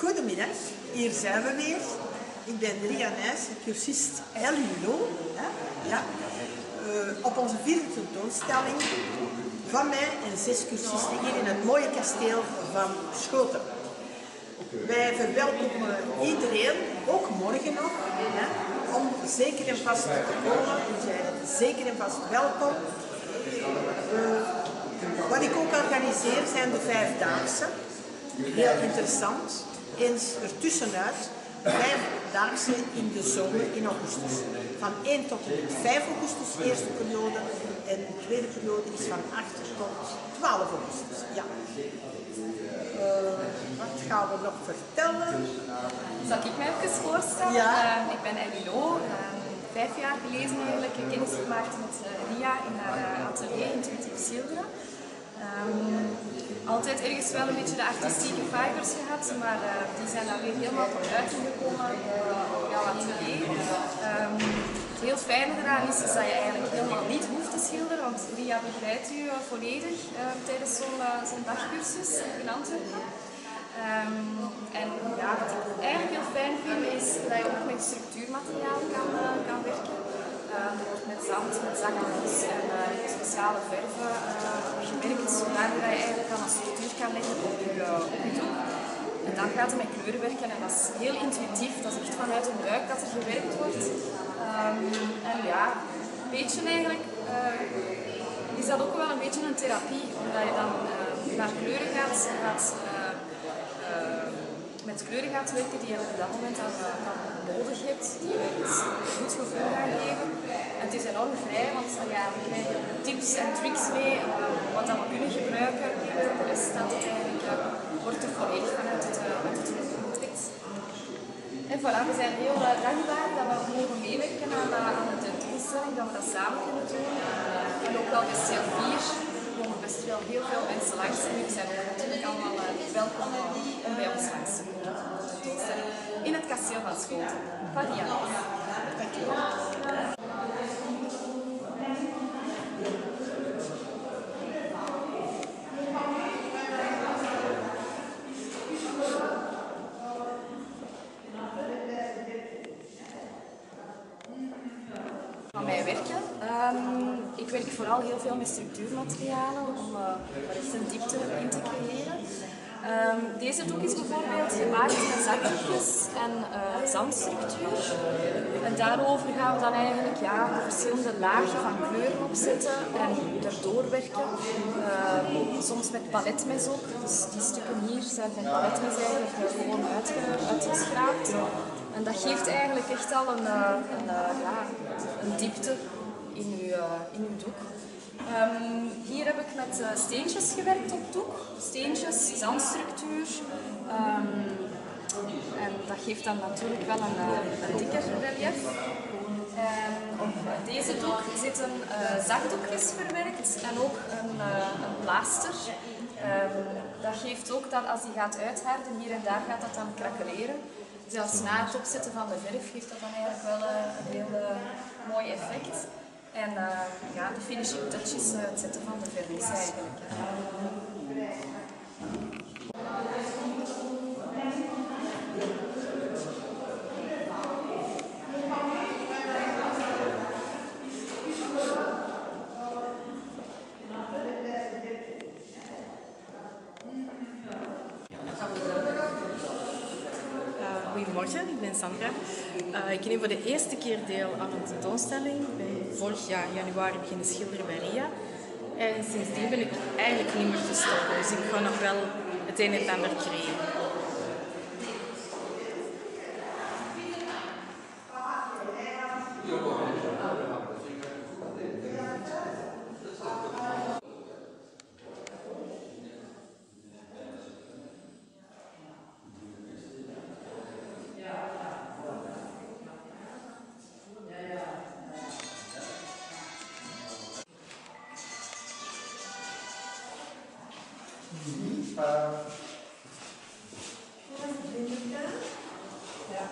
Goedemiddag, hier zijn we weer. Ik ben Ria Nijs, cursist LULO. Ja. Uh, op onze vierde tentoonstelling van mij en zes cursisten hier in het mooie kasteel van Schoten. Wij verwelkomen iedereen, ook morgen nog, hè, om zeker en vast te komen. U zijn zeker en vast welkom. Uh, wat ik ook organiseer zijn de vijfdaagse. Heel interessant. Eens ertussenuit vijfdaagse in de zomer in augustus. Van 1 tot en met 5 augustus, eerste periode. En de tweede periode is van 8 tot 12 augustus. Ja. Uh, wat gaan we nog vertellen? Zal ik mij even voorstellen? Ja. Uh, ik ben Elilo. Uh, vijf jaar geleden eigenlijk kennis gemaakt met Ria in haar atelier Intuïtief Schilderen. Um, altijd ergens wel een beetje de artistieke fibers gehad, maar uh, die zijn daar weer helemaal tot uiting gekomen op jouw atelier. Het heel fijne eraan is, dat je eigenlijk helemaal niet hoeft te schilderen, want Ria begeleidt u uh, volledig uh, tijdens zo'n zo dagcursus in Antwerpen. En ja, wat ik eigenlijk heel fijn vind, is dat je ook met structuurmateriaal kan, kan werken. Uh, er wordt met zand, met zakjes en uh, speciale verven uh, gewerkt, zodat je eigenlijk aan een structuur kan leggen op je, op doek. En dan gaat het met kleuren werken en dat is heel intuïtief, dat is echt vanuit een buik dat er gewerkt wordt. Um, en ja, een beetje eigenlijk is dat ook wel een beetje een therapie, omdat je dan naar kleuren gaat, gaat met kleuren gaat werken die je op dat moment dan nodig hebt, die je iets goed gevoel gaan geven. Het is enorm vrij, want ja, we krijgen tips en tricks mee uh, wat we kunnen gebruiken. Rest staat het eigenlijk, uh, wordt er volledig vanuit het, uh, uit het getrekt. En voilà, we zijn heel dankbaar dat we mogen meewerken aan, de tentoonstelling, dat we dat samen kunnen doen. en ook wel best heel vier komen best wel heel veel mensen langs. En jullie zijn natuurlijk allemaal welkom om bij ons langs te komen. In het kasteel van Schoten. Van mij Um, ik werk vooral heel veel met structuurmaterialen om uh, een diepte in te creëren. Um, deze doek is bijvoorbeeld gemaakt met zakdoekjes en uh, zandstructuur. En daarover gaan we dan eigenlijk ja, de verschillende lagen van kleuren opzetten en erdoor werken. Uh, soms met paletmes ook. Dus die stukken hier zijn van paletmes eigenlijk gewoon uitge uitgeschraapt. En dat geeft eigenlijk echt al een, een, ja, een diepte in uw, in uw doek. Um, hier heb ik met uh, steentjes gewerkt op doek. Steentjes, zandstructuur. Um, en dat geeft dan natuurlijk wel een, uh, een dikker relief. En op deze doek zitten uh, zakdoekjes verwerkt en ook een, een plaaster. Um, dat geeft ook dat als die gaat uitharden, hier en daar gaat dat dan krakeleren. Zelfs na het opzetten van de verf geeft dat dan eigenlijk wel een heel mooi effect. En uh, ja, de finishing touches, uh, het zetten van de vernis eigenlijk. Goedemorgen, ik ben Sandra. Uh, ik neem voor de eerste keer deel aan een tentoonstelling. Ik vorig jaar januari beginnen schilderen bij RIA. En sindsdien ben ik eigenlijk niet meer te stoppen. Dus ik ga nog wel het een en creëren. Mhm. Äh, ja.